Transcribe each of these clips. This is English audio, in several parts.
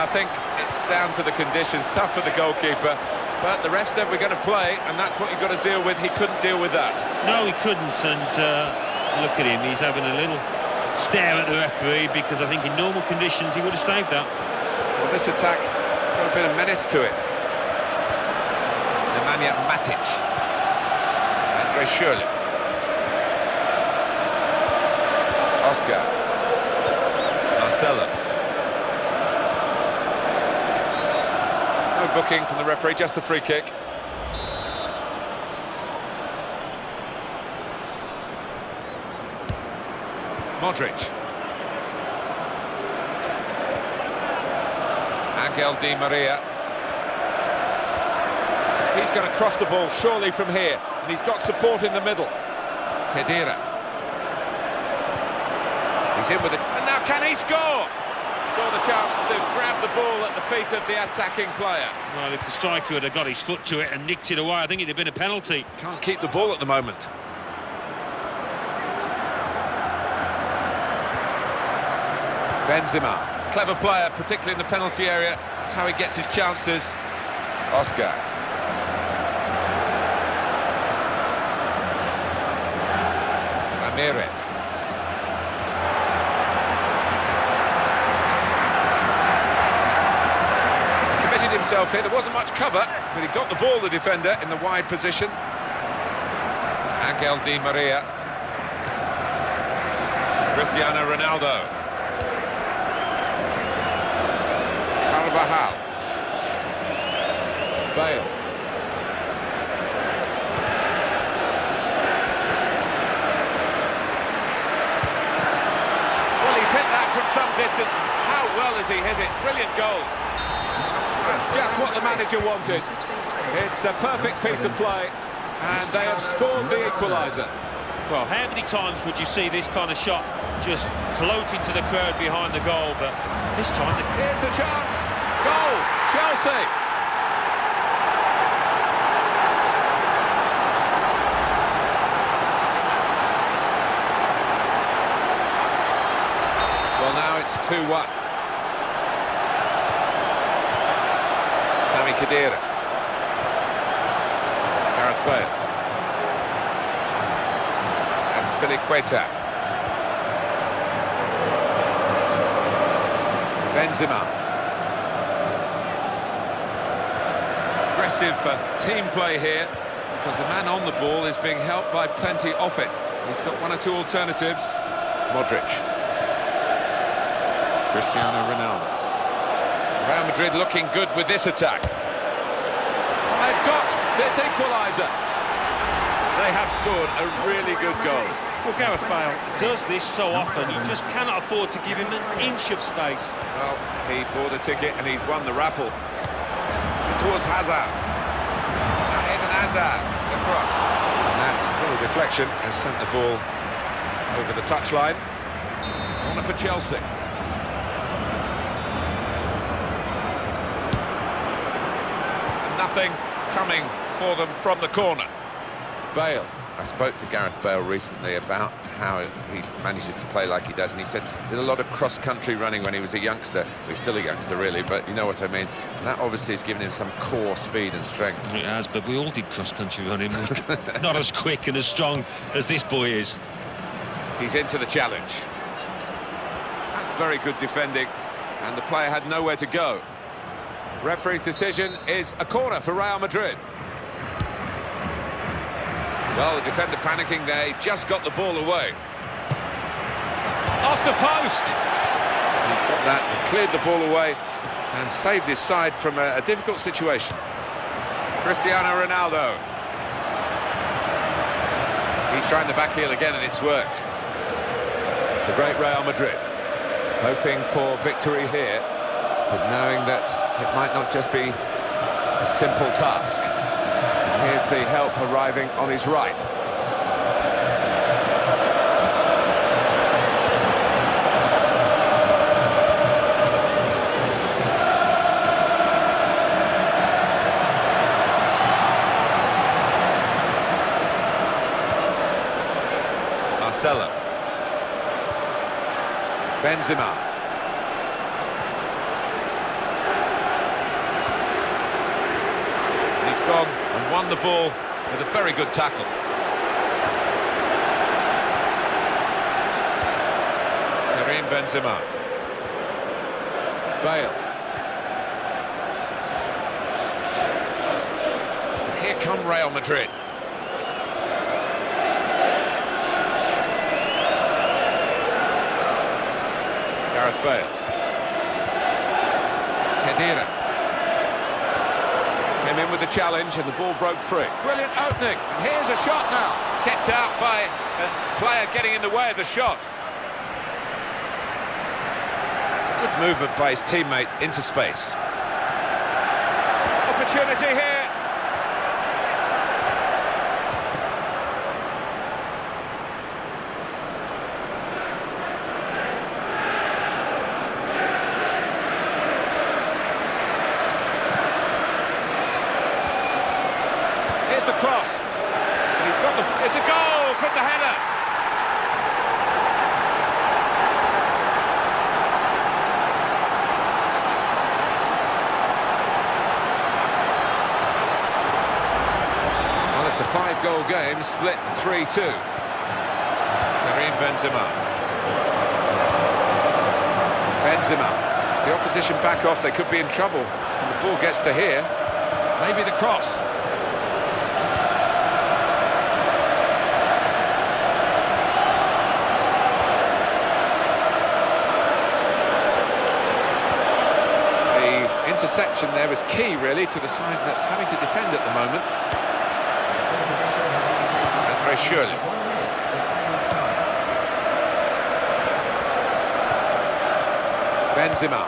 and I think it's down to the conditions. Tough for the goalkeeper, but the ref said we're going to play, and that's what you've got to deal with. He couldn't deal with that. No, he couldn't, and uh, look at him, he's having a little stare at the referee, because I think in normal conditions he would have saved that. Well, this attack got a bit of menace to it. Nemanja Matic. Andre Schürrle. Oscar. Booking from the referee, just the free kick. Modric. Angel Di Maria. He's going to cross the ball surely from here, and he's got support in the middle. Khedira. He's in with it, and now can he score? Saw the chance to grab the ball at the feet of the attacking player. Well, if the striker had got his foot to it and nicked it away, I think it'd have been a penalty. Can't keep the ball at the moment. Benzema, clever player, particularly in the penalty area. That's how he gets his chances. Oscar. Ramires. Committed here. There wasn't much cover, but he got the ball, the defender, in the wide position. Angel Di Maria. Cristiano Ronaldo. Carvajal. Bale. Well, he's hit that from some distance. How well has he hit it? Brilliant goal. That's just what the manager wanted. It's a perfect piece of play, and they have scored the equaliser. Well, how many times would you see this kind of shot just floating to the crowd behind the goal? But this time... The... Here's the chance. Goal, Chelsea. Well, now it's 2-1. Khedira. Gareth Bale. And Azpilicueta. Benzema. Aggressive uh, team play here because the man on the ball is being helped by plenty off it. He's got one or two alternatives. Modric. Cristiano Ronaldo. Real Madrid looking good with this attack. They've got this equaliser. They have scored a really good goal. Well, Gareth Bale does this so often, you just cannot afford to give him an inch of space. Well, he bought a ticket and he's won the raffle. Towards Hazard. Now Eden Hazard, the cross. And that little deflection has sent the ball over the touchline. Corner for Chelsea. And nothing coming for them from the corner. Bale. I spoke to Gareth Bale recently about how he manages to play like he does, and he said he did a lot of cross-country running when he was a youngster. Well, he's still a youngster, really, but you know what I mean. And that obviously has given him some core speed and strength. It has, but we all did cross-country running. Not as quick and as strong as this boy is. He's into the challenge. That's very good defending, and the player had nowhere to go. Referee's decision is a corner for Real Madrid. Well, the defender panicking there, he just got the ball away. Off the post! He's got that and cleared the ball away and saved his side from a, a difficult situation. Cristiano Ronaldo. He's trying the back heel again and it's worked. The great Real Madrid, hoping for victory here, but knowing that it might not just be a simple task. Here's the help arriving on his right. Marcelo. Benzema. on and the ball with a very good tackle. Karim Benzema. Bale. Here come Real Madrid. Gareth Bale. Khedira. In with the challenge and the ball broke free. Brilliant opening. And here's a shot now. Kept out by a player getting in the way of the shot. Good movement by his teammate into space. Opportunity here. Here's the cross. And he's got the... It's a goal from the header. Well, it's a five-goal game, split 3-2. Karim Benzema. Benzema. The opposition back off, they could be in trouble. And the ball gets to here. Maybe the cross. The interception there was key, really, to the side that's having to defend at the moment. Andre Schürrle. Benzema.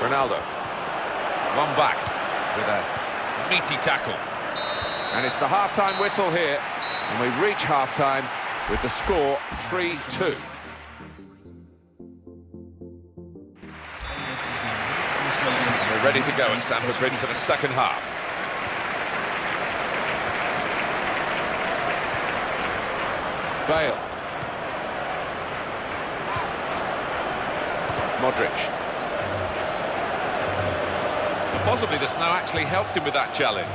Ronaldo. One back with a meaty tackle. And it's the half-time whistle here. And we reach half-time with the score 3-2. We're ready to go at Stamford Bridge for the second half. Bale. Modric. Possibly the snow actually helped him with that challenge.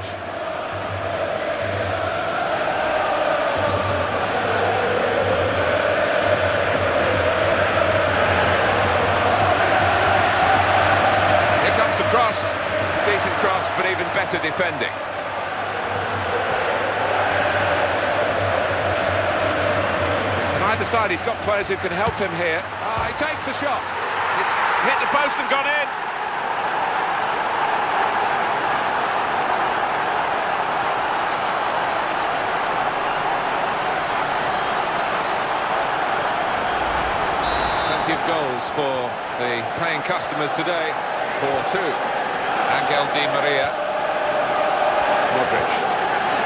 Side, he's got players who can help him here. Ah, he takes the shot. It's hit the post and gone in. Plenty of goals for the paying customers today. 4-2. Angel Di Maria. Modric.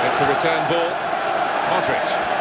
It's a return ball. Modric.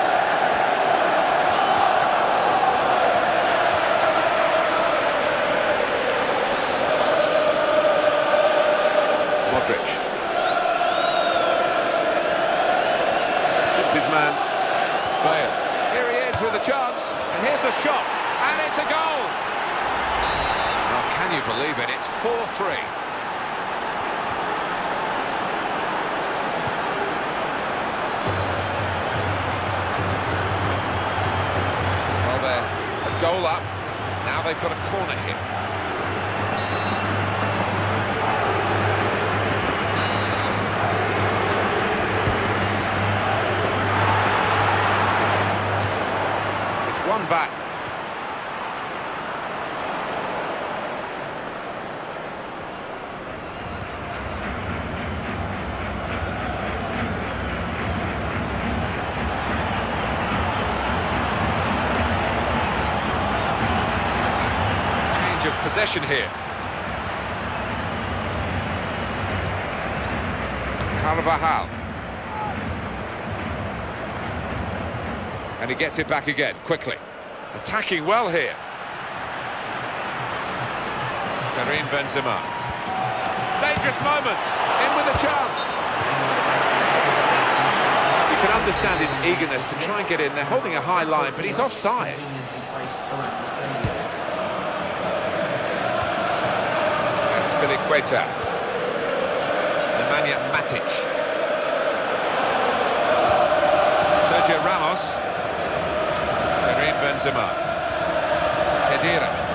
Got possession here. Carvajal. And he gets it back again, quickly. Attacking well here. Karim Benzema. Dangerous moment. In with a chance. You can understand his eagerness to try and get in. They're holding a high line, but he's offside. Azpilicueta. Nemanja Matic. Sergio Ramos. Karim Benzema. Khedira.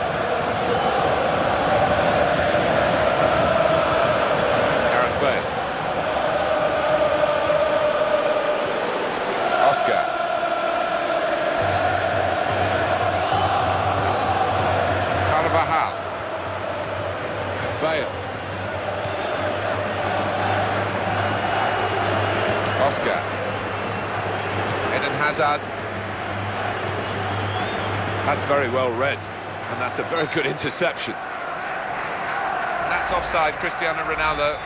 Very well read, and that's a very good interception. That's offside, Cristiano Ronaldo.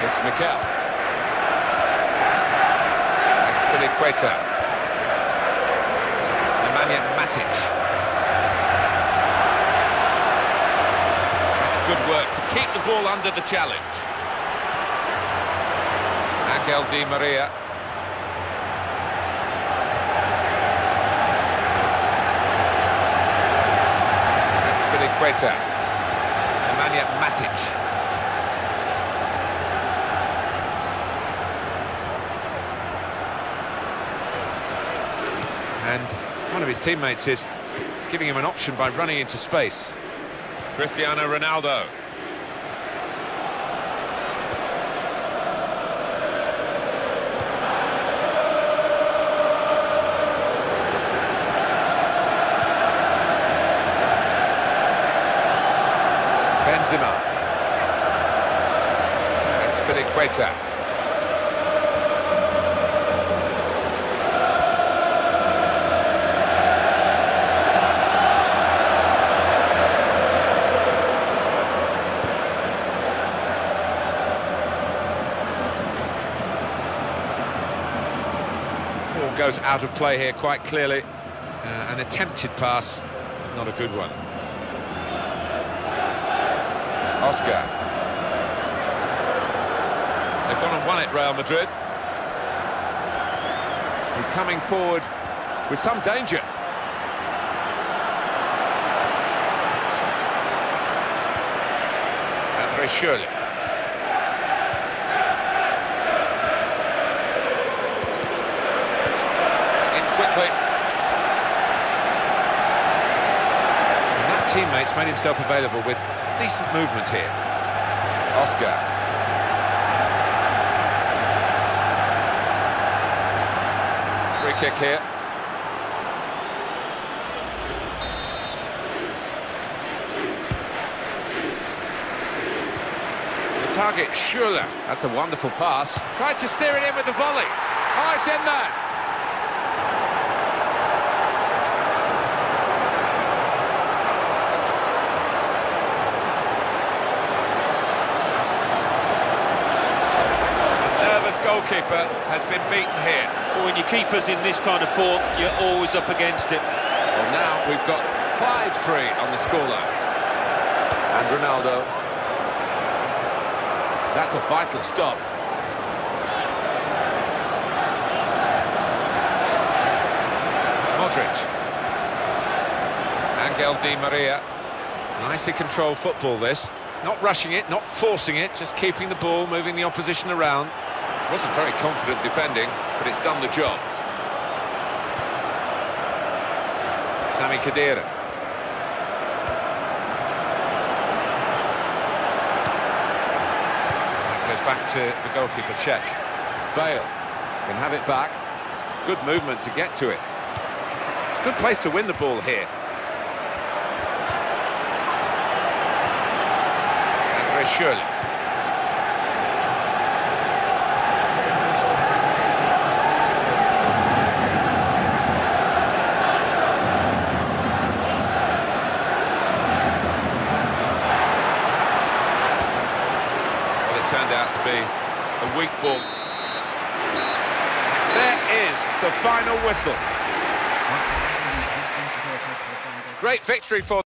It's Mikel. Azpilicueta. Nemanja Matic. That's good work to keep the ball under the challenge. Angel Di Maria. Azpilicueta. Nemanja Matic. And one of his teammates is giving him an option by running into space. Cristiano Ronaldo. Goes out of play here quite clearly. Uh, an attempted pass, not a good one. Oscar. They've gone and won it, Real Madrid. He's coming forward with some danger. Andre Schürrle. In quickly. And that teammate's made himself available with decent movement here. Oscar. Free kick here. The target, Schürrle. That's a wonderful pass. Tried to steer it in with the volley. Oh, it's in there. Goalkeeper has been beaten here. When your keeper's in this kind of form, you're always up against it. Well, now we've got 5-3 on the scoreline. And Ronaldo. That's a vital stop. Modric. Angel Di Maria. Nicely controlled football, this. Not rushing it, not forcing it, just keeping the ball, moving the opposition around. Wasn't very confident defending, but it's done the job. Sami Khedira. Goes back to the goalkeeper check. Bale can have it back. Good movement to get to it. Good place to win the ball here. Andre Schürrle. Well, it turned out to be a weak ball. There is the final whistle. Great victory for